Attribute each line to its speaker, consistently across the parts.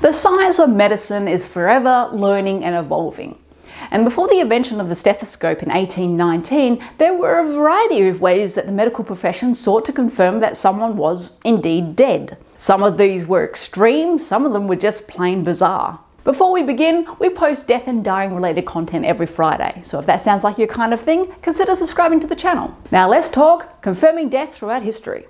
Speaker 1: The science of medicine is forever learning and evolving. And before the invention of the stethoscope in 1819, there were a variety of ways that the medical profession sought to confirm that someone was indeed dead. Some of these were extreme, some of them were just plain bizarre. Before we begin, we post death and dying related content every Friday, so if that sounds like your kind of thing, consider subscribing to the channel. Now let's talk confirming death throughout history.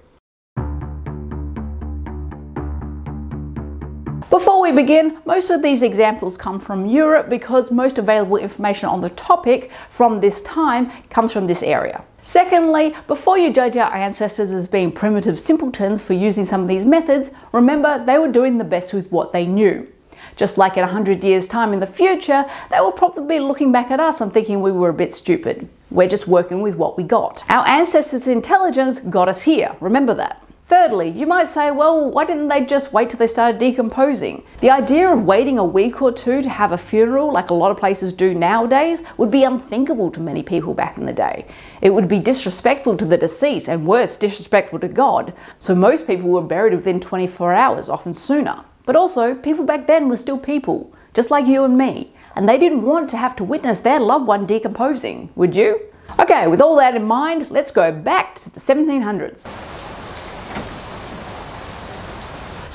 Speaker 1: Before we begin, most of these examples come from Europe because most available information on the topic from this time comes from this area. Secondly, before you judge our ancestors as being primitive simpletons for using some of these methods, remember they were doing the best with what they knew. Just like in 100 years' time in the future, they will probably be looking back at us and thinking we were a bit stupid. We're just working with what we got. Our ancestors' intelligence got us here, remember that. Thirdly, you might say, well, why didn't they just wait till they started decomposing? The idea of waiting a week or two to have a funeral, like a lot of places do nowadays, would be unthinkable to many people back in the day. It would be disrespectful to the deceased and worse, disrespectful to God. So most people were buried within 24 hours, often sooner. But also, people back then were still people, just like you and me, and they didn't want to have to witness their loved one decomposing, would you? Okay, with all that in mind, let's go back to the 1700s.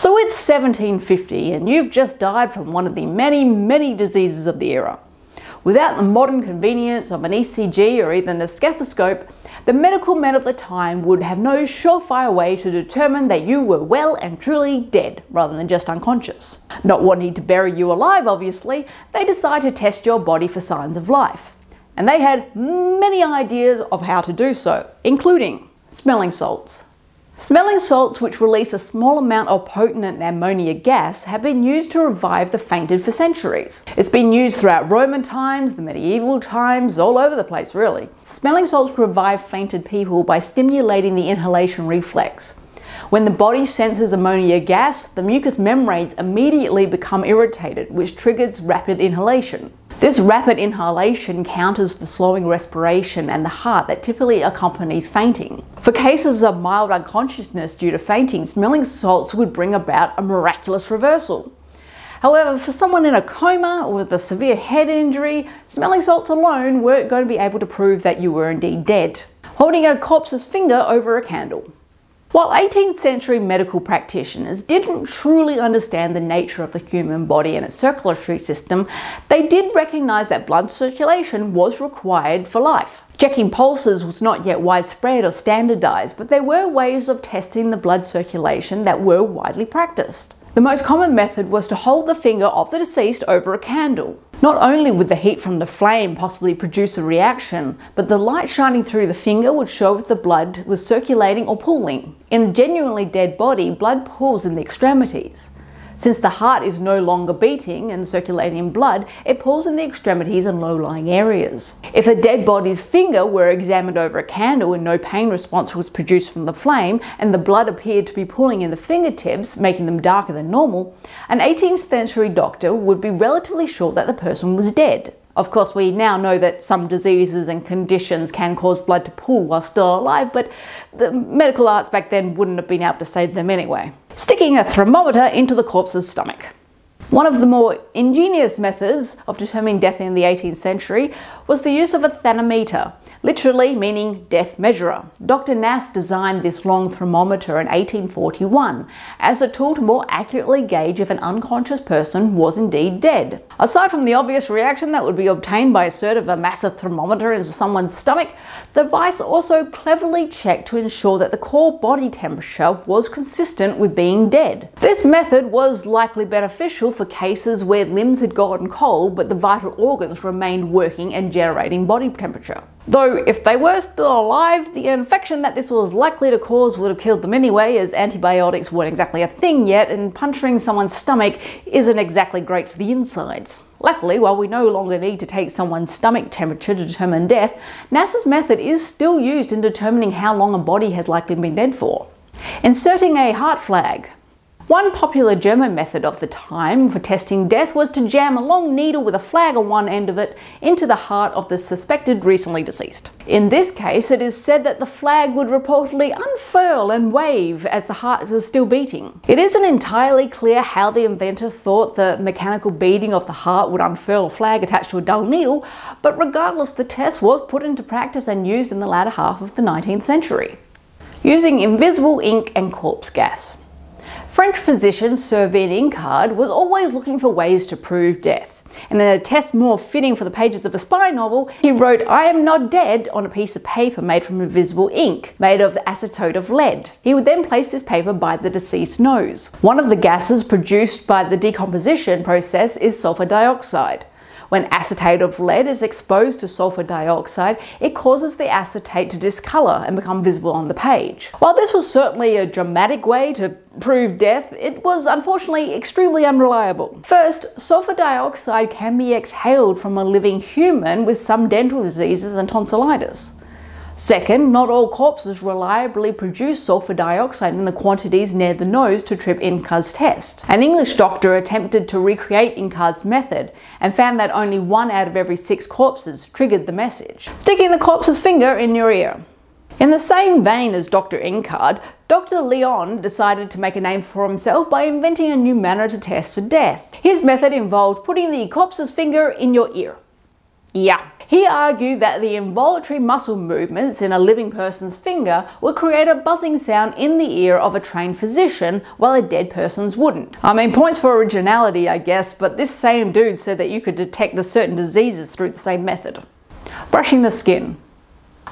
Speaker 1: So it's 1750 and you've just died from one of the many, many diseases of the era. Without the modern convenience of an ECG or even a stethoscope, the medical men of the time would have no surefire way to determine that you were well and truly dead rather than just unconscious. Not wanting to bury you alive, obviously, they decide to test your body for signs of life. And they had many ideas of how to do so, including smelling salts. Smelling salts, which release a small amount of potent ammonia gas, have been used to revive the fainted for centuries. It's been used throughout Roman times, the medieval times, all over the place really. Smelling salts revive fainted people by stimulating the inhalation reflex. When the body senses ammonia gas, the mucous membranes immediately become irritated, which triggers rapid inhalation. This rapid inhalation counters the slowing respiration and the heart that typically accompanies fainting. For cases of mild unconsciousness due to fainting, smelling salts would bring about a miraculous reversal. However, for someone in a coma or with a severe head injury, smelling salts alone weren't going to be able to prove that you were indeed dead. Holding a corpse's finger over a candle. While 18th century medical practitioners didn't truly understand the nature of the human body and its circulatory system, they did recognise that blood circulation was required for life. Checking pulses was not yet widespread or standardised, but there were ways of testing the blood circulation that were widely practiced. The most common method was to hold the finger of the deceased over a candle. Not only would the heat from the flame possibly produce a reaction, but the light shining through the finger would show if the blood was circulating or pooling. In a genuinely dead body, blood pools in the extremities. Since the heart is no longer beating and circulating blood, it pulls in the extremities and low-lying areas. If a dead body's finger were examined over a candle and no pain response was produced from the flame, and the blood appeared to be pooling in the fingertips, making them darker than normal, an 18th century doctor would be relatively sure that the person was dead. Of course, we now know that some diseases and conditions can cause blood to pool while still alive, but the medical arts back then wouldn't have been able to save them anyway. Sticking a thermometer into the corpse's stomach. One of the more ingenious methods of determining death in the 18th century was the use of a thanatometer, literally meaning death measurer. Dr. Nasse designed this long thermometer in 1841 as a tool to more accurately gauge if an unconscious person was indeed dead. Aside from the obvious reaction that would be obtained by a insert of a massive thermometer into someone's stomach, the device also cleverly checked to ensure that the core body temperature was consistent with being dead. This method was likely beneficial for cases where limbs had gotten cold but the vital organs remained working and generating body temperature. Though if they were still alive, the infection that this was likely to cause would have killed them anyway as antibiotics weren't exactly a thing yet and puncturing someone's stomach isn't exactly great for the insides. Luckily, while we no longer need to take someone's stomach temperature to determine death, Nasse's method is still used in determining how long a body has likely been dead for. Inserting a heart flag. One popular German method of the time for testing death was to jam a long needle with a flag on one end of it into the heart of the suspected recently deceased. In this case, it is said that the flag would reportedly unfurl and wave as the heart was still beating. It isn't entirely clear how the inventor thought the mechanical beating of the heart would unfurl a flag attached to a dull needle, but regardless, the test was put into practice and used in the latter half of the 19th century. Using invisible ink and corpse gas. French physician Séverin Icard was always looking for ways to prove death. And in a test more fitting for the pages of a spy novel, he wrote, I am not dead on a piece of paper made from invisible ink, made of the acetate of lead. He would then place this paper by the deceased nose. One of the gases produced by the decomposition process is sulfur dioxide. When acetate of lead is exposed to sulfur dioxide, it causes the acetate to discolor and become visible on the page. While this was certainly a dramatic way to prove death, it was unfortunately extremely unreliable. First, sulfur dioxide can be exhaled from a living human with some dental diseases and tonsillitis. Second, not all corpses reliably produce sulfur dioxide in the quantities near the nose to trip Icard's test. An English doctor attempted to recreate Icard's method and found that only one out of every six corpses triggered the message. Sticking the corpse's finger in your ear. In the same vein as Dr. Encard, Dr. Leon decided to make a name for himself by inventing a new manner to test for death. His method involved putting the corpse's finger in your ear. Yeah, he argued that the involuntary muscle movements in a living person's finger would create a buzzing sound in the ear of a trained physician, while a dead person's wouldn't. I mean, points for originality, I guess, but this same dude said that you could detect the certain diseases through the same method. Brushing the skin.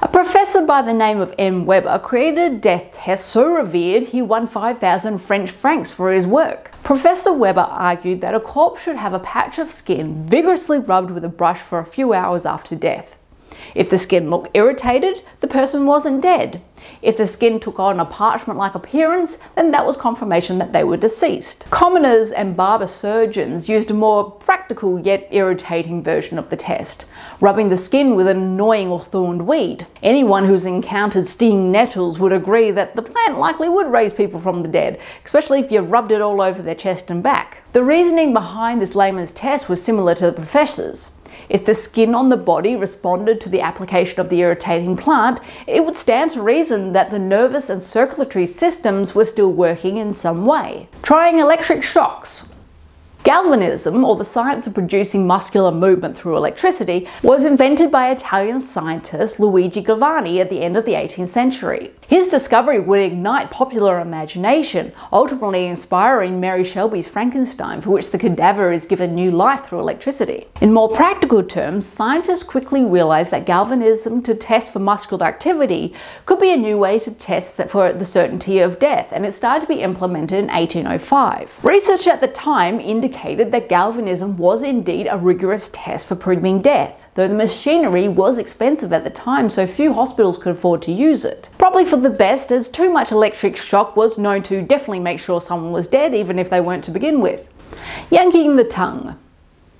Speaker 1: A professor by the name of M. Weber created a death test so revered he won 5,000 French francs for his work. Professor Weber argued that a corpse should have a patch of skin vigorously rubbed with a brush for a few hours after death. If the skin looked irritated, the person wasn't dead. If the skin took on a parchment-like appearance, then that was confirmation that they were deceased. Commoners and barber surgeons used a more practical yet irritating version of the test, rubbing the skin with an annoying or thorned weed. Anyone who's encountered stinging nettles would agree that the plant likely would raise people from the dead, especially if you rubbed it all over their chest and back. The reasoning behind this layman's test was similar to the professor's. If the skin on the body responded to the application of the irritating plant, it would stand to reason that the nervous and circulatory systems were still working in some way. Trying electric shocks. Galvanism, or the science of producing muscular movement through electricity, was invented by Italian scientist Luigi Galvani at the end of the 18th century. His discovery would ignite popular imagination, ultimately inspiring Mary Shelley's Frankenstein, for which the cadaver is given new life through electricity. In more practical terms, scientists quickly realized that galvanism to test for muscular activity could be a new way to test for the certainty of death, and it started to be implemented in 1805. Research at the time indicated that galvanism was indeed a rigorous test for proving death though the machinery was expensive at the time so few hospitals could afford to use it. Probably for the best as too much electric shock was known to definitely make sure someone was dead even if they weren't to begin with. Yanking the tongue.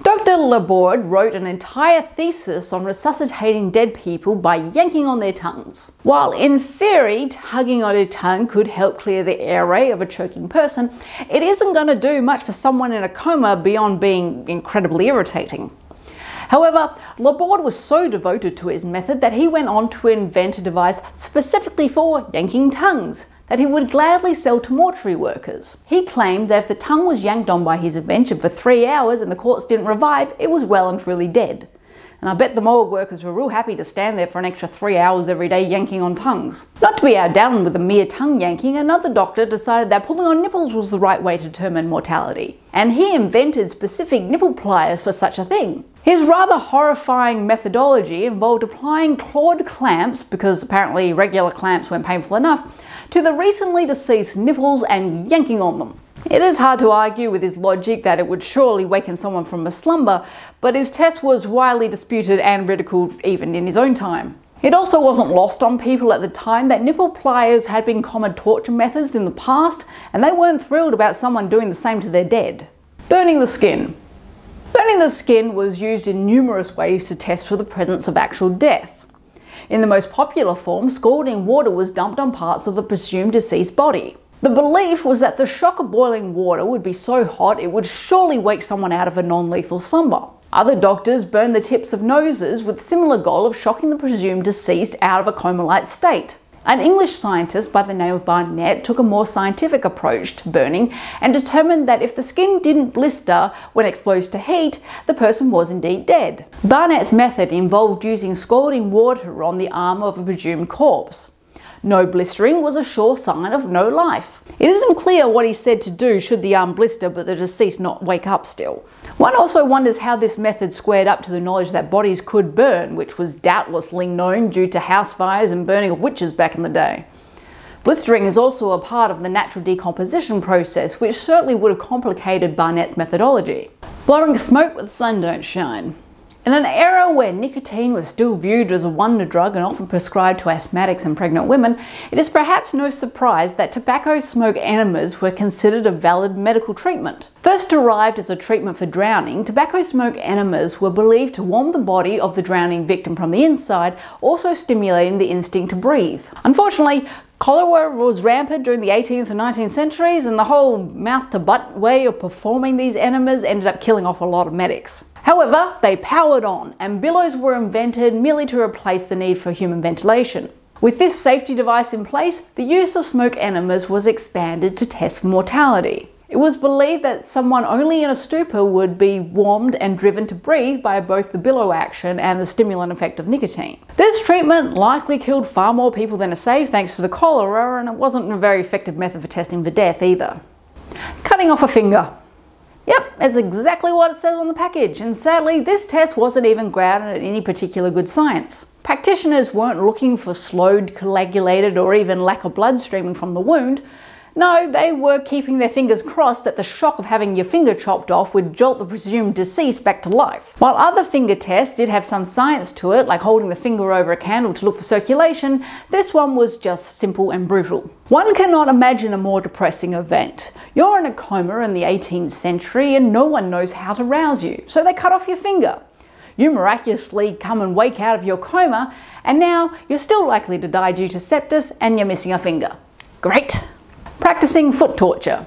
Speaker 1: Dr. Laborde wrote an entire thesis on resuscitating dead people by yanking on their tongues. While in theory, tugging on a tongue could help clear the airway of a choking person, it isn't going to do much for someone in a coma beyond being incredibly irritating. However, Laborde was so devoted to his method that he went on to invent a device specifically for yanking tongues that he would gladly sell to mortuary workers. He claimed that if the tongue was yanked on by his invention for three hours and the corpse didn't revive, it was well and truly dead. And I bet the morgue workers were real happy to stand there for an extra three hours every day yanking on tongues. Not to be outdone with the mere tongue yanking, another doctor decided that pulling on nipples was the right way to determine mortality. And he invented specific nipple pliers for such a thing. His rather horrifying methodology involved applying clawed clamps, because apparently regular clamps weren't painful enough, to the recently deceased nipples and yanking on them. It is hard to argue with his logic that it would surely waken someone from a slumber, but his test was widely disputed and ridiculed even in his own time. It also wasn't lost on people at the time that nipple pliers had been common torture methods in the past, and they weren't thrilled about someone doing the same to their dead. Burning the skin. Burning the skin was used in numerous ways to test for the presence of actual death. In the most popular form, scalding water was dumped on parts of the presumed deceased body. The belief was that the shock of boiling water would be so hot it would surely wake someone out of a non-lethal slumber. Other doctors burned the tips of noses with similar goal of shocking the presumed deceased out of a coma-like state. An English scientist by the name of Barnett took a more scientific approach to burning and determined that if the skin didn't blister when exposed to heat, the person was indeed dead. Barnett's method involved using scalding water on the arm of a presumed corpse. No blistering was a sure sign of no life. It isn't clear what he said to do should the arm blister but the deceased not wake up still. One also wonders how this method squared up to the knowledge that bodies could burn, which was doubtlessly known due to house fires and burning of witches back in the day. Blistering is also a part of the natural decomposition process, which certainly would have complicated Barnett's methodology. Blowing smoke with the sun don't shine. In an era where nicotine was still viewed as a wonder drug and often prescribed to asthmatics and pregnant women, it is perhaps no surprise that tobacco smoke enemas were considered a valid medical treatment. First derived as a treatment for drowning, tobacco smoke enemas were believed to warm the body of the drowning victim from the inside, also stimulating the instinct to breathe. Unfortunately, Cholera was rampant during the 18th and 19th centuries, and the whole mouth to butt way of performing these enemas ended up killing off a lot of medics. However, they powered on, and billows were invented merely to replace the need for human ventilation. With this safety device in place, the use of smoke enemas was expanded to test for mortality. It was believed that someone only in a stupor would be warmed and driven to breathe by both the billow action and the stimulant effect of nicotine. This treatment likely killed far more people than it saved thanks to the cholera, and it wasn't a very effective method for testing for death either. Cutting off a finger. Yep, it's exactly what it says on the package, and sadly, this test wasn't even grounded in any particular good science. Practitioners weren't looking for slowed, coagulated, or even lack of blood streaming from the wound. No, they were keeping their fingers crossed that the shock of having your finger chopped off would jolt the presumed deceased back to life. While other finger tests did have some science to it, like holding the finger over a candle to look for circulation, this one was just simple and brutal. One cannot imagine a more depressing event. You're in a coma in the 18th century and no one knows how to rouse you, so they cut off your finger. You miraculously come and wake out of your coma, and now you're still likely to die due to sepsis and you're missing a finger. Great! Practicing foot torture.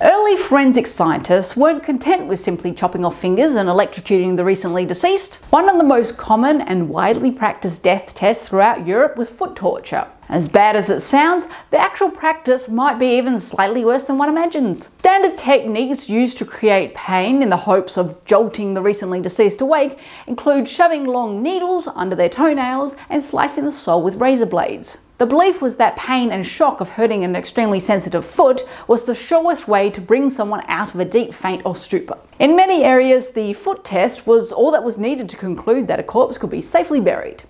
Speaker 1: Early forensic scientists weren't content with simply chopping off fingers and electrocuting the recently deceased. One of the most common and widely practiced death tests throughout Europe was foot torture. As bad as it sounds, the actual practice might be even slightly worse than one imagines. Standard techniques used to create pain in the hopes of jolting the recently deceased awake include shoving long needles under their toenails and slicing the sole with razor blades. The belief was that pain and shock of hurting an extremely sensitive foot was the surest way to bring someone out of a deep faint or stupor. In many areas, the foot test was all that was needed to conclude that a corpse could be safely buried.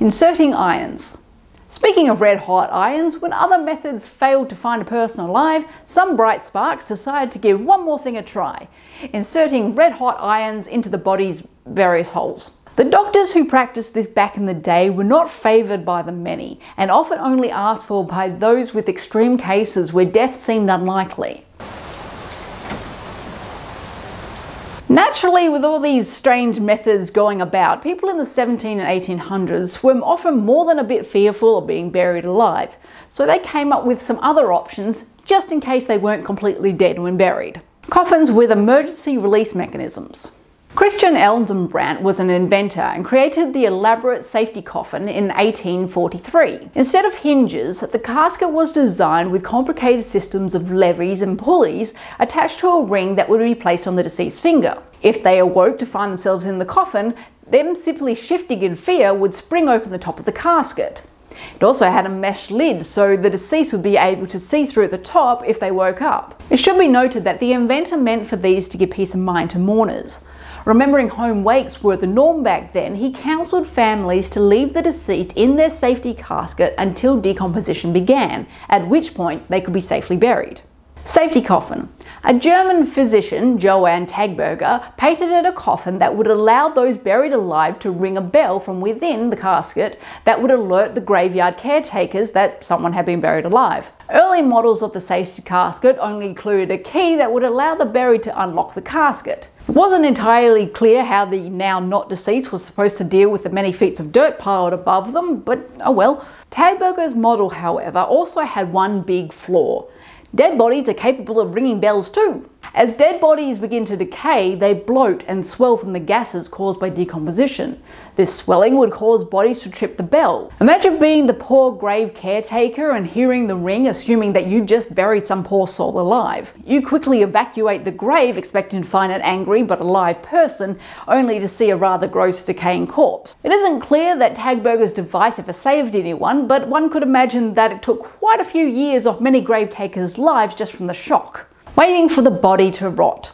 Speaker 1: Inserting irons. Speaking of red hot irons, when other methods failed to find a person alive, some bright sparks decided to give one more thing a try, inserting red hot irons into the body's various holes. The doctors who practiced this back in the day were not favoured by the many and often only asked for by those with extreme cases where death seemed unlikely. Naturally, with all these strange methods going about, people in the 17 and 1800s were often more than a bit fearful of being buried alive, so they came up with some other options just in case they weren't completely dead when buried. Coffins with emergency release mechanisms. Christian Eisenbrandt was an inventor and created the elaborate safety coffin in 1843. Instead of hinges, the casket was designed with complicated systems of levies and pulleys attached to a ring that would be placed on the deceased's finger. If they awoke to find themselves in the coffin, them simply shifting in fear would spring open the top of the casket. It also had a mesh lid so the deceased would be able to see through the top if they woke up. It should be noted that the inventor meant for these to give peace of mind to mourners. Remembering home wakes were the norm back then, he counselled families to leave the deceased in their safety casket until decomposition began, at which point they could be safely buried. Safety coffin. A German physician, Johann Taberger, patented a coffin that would allow those buried alive to ring a bell from within the casket that would alert the graveyard caretakers that someone had been buried alive. Early models of the safety casket only included a key that would allow the buried to unlock the casket. It wasn't entirely clear how the now not deceased was supposed to deal with the many feet of dirt piled above them, but oh well. Taberger's model, however, also had one big flaw. Dead bodies are capable of ringing bells too. As dead bodies begin to decay, they bloat and swell from the gases caused by decomposition. This swelling would cause bodies to trip the bell. Imagine being the poor grave caretaker and hearing the ring, assuming that you just buried some poor soul alive. You quickly evacuate the grave, expecting to find an angry but alive person, only to see a rather gross decaying corpse. It isn't clear that Taberger's device ever saved anyone, but one could imagine that it took quite a few years off many grave takers' lives just from the shock waiting for the body to rot.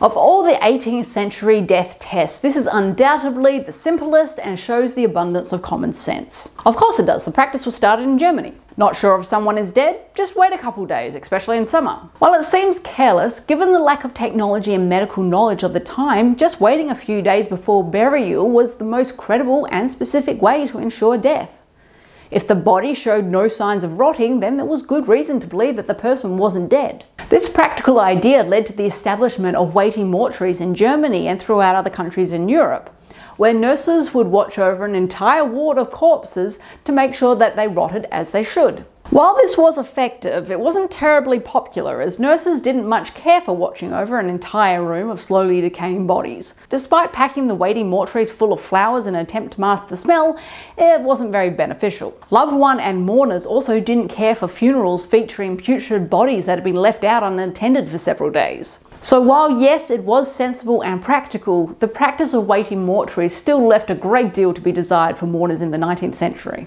Speaker 1: Of all the 18th century death tests, this is undoubtedly the simplest and shows the abundance of common sense. Of course it does, the practice was started in Germany. Not sure if someone is dead? Just wait a couple days, especially in summer. While it seems careless, given the lack of technology and medical knowledge of the time, just waiting a few days before burial was the most credible and specific way to ensure death. If the body showed no signs of rotting, then there was good reason to believe that the person wasn't dead. This practical idea led to the establishment of waiting mortuaries in Germany and throughout other countries in Europe, where nurses would watch over an entire ward of corpses to make sure that they rotted as they should. While this was effective, it wasn't terribly popular as nurses didn't much care for watching over an entire room of slowly decaying bodies. Despite packing the waiting mortuaries full of flowers in an attempt to mask the smell, it wasn't very beneficial. Loved one and mourners also didn't care for funerals featuring putrid bodies that had been left out unattended for several days. So while yes, it was sensible and practical, the practice of waiting mortuaries still left a great deal to be desired for mourners in the 19th century.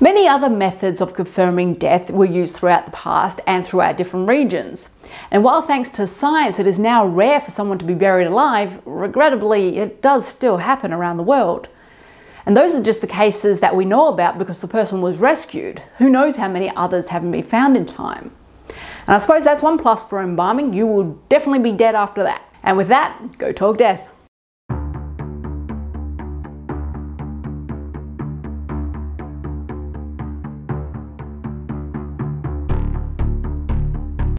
Speaker 1: Many other methods of confirming death were used throughout the past and throughout different regions. And while thanks to science it is now rare for someone to be buried alive, regrettably it does still happen around the world. And those are just the cases that we know about because the person was rescued. Who knows how many others haven't been found in time. And I suppose that's one plus for embalming, you will definitely be dead after that. And with that, go talk death.